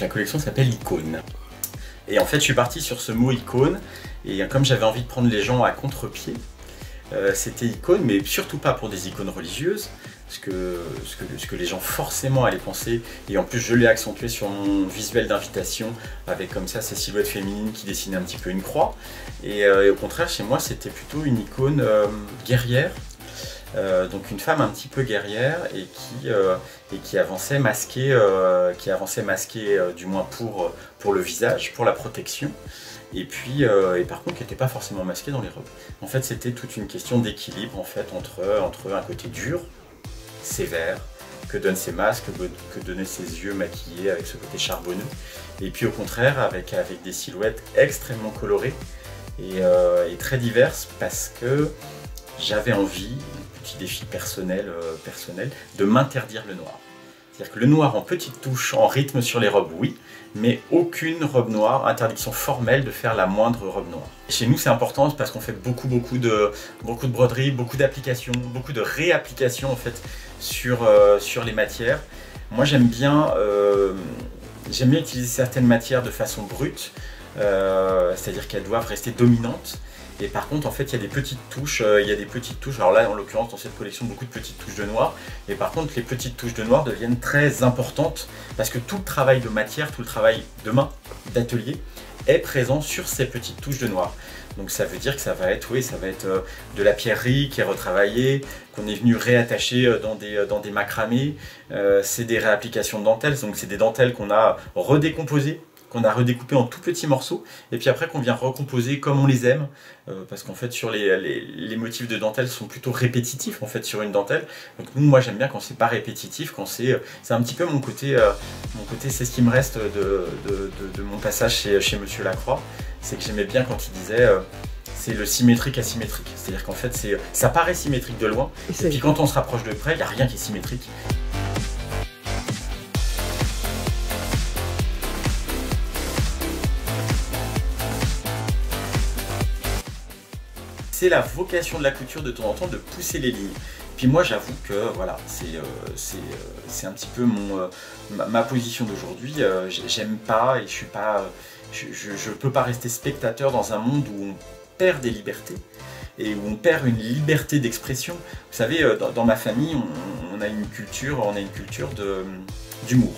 la collection s'appelle Icône. Et en fait, je suis parti sur ce mot icône, et comme j'avais envie de prendre les gens à contre-pied, euh, c'était icône, mais surtout pas pour des icônes religieuses, ce que, ce, que, les gens forcément allaient penser, et en plus je l'ai accentué sur mon visuel d'invitation, avec comme ça ces silhouettes féminines qui dessinaient un petit peu une croix, et, euh, au contraire chez moi c'était plutôt une icône euh, guerrière, euh, donc une femme un petit peu guerrière et qui, euh, et qui avançait masquée, euh, masquée du moins pour, le visage, pour la protection. Et puis, par contre, qui n'était pas forcément masquée dans les robes. En fait, c'était toute une question d'équilibre entre, un côté dur, sévère, que donnent ces masques, que, donnaient ses yeux maquillés avec ce côté charbonneux, et puis au contraire avec, des silhouettes extrêmement colorées et très diverses parce que j'avais envie, petit défi personnel, euh, personnel de m'interdire le noir. C'est-à-dire que le noir en petites touches, en rythme sur les robes, oui, mais aucune robe noire, interdiction formelle de faire la moindre robe noire. chez nous, c'est important parce qu'on fait beaucoup, beaucoup de, beaucoup de broderies, beaucoup d'applications, beaucoup de réapplications en fait sur, euh, sur les matières. Moi, j'aime bien, euh, bien utiliser certaines matières de façon brute, c'est-à-dire qu'elles doivent rester dominantes. Et par contre, en fait, il y a des petites touches, euh, il y a des petites touches. Alors là, en l'occurrence, dans cette collection, beaucoup de petites touches de noir. Et par contre, les petites touches de noir deviennent très importantes parce que tout le travail de matière, tout le travail de main, d'atelier, est présent sur ces petites touches de noir. Donc ça veut dire que ça va être, oui, ça va être euh, de la pierrerie qui est retravaillée, qu'on est venu réattacher euh, dans des, dans des macramés. c'est des réapplications de dentelles, donc c'est des dentelles qu'on a redécomposées qu'on a redécoupé en tout petits morceaux, et puis après qu'on vient recomposer comme on les aime, euh, parce qu'en fait sur les, les, motifs de dentelle sont plutôt répétitifs en fait sur une dentelle. Donc nous, moi j'aime bien quand c'est pas répétitif, quand c'est c'est un petit peu mon côté, euh, mon côté c'est ce qui me reste de, de, de, mon passage chez, chez Monsieur Lacroix, c'est que j'aimais bien quand il disait euh, c'est le symétrique asymétrique. C'est-à-dire qu'en fait, c'est ça paraît symétrique de loin, et, puis quand on se rapproche de près, il n'y a rien qui est symétrique. C'est la vocation de la couture de temps en temps de pousser les lignes. Puis moi j'avoue que voilà, c'est euh, euh, un petit peu euh, ma, position d'aujourd'hui. J'aime pas et je suis pas. Je, je, peux pas rester spectateur dans un monde où on perd des libertés et où on perd une liberté d'expression. Vous savez, dans, ma famille, on, a une culture, on a une culture d'humour.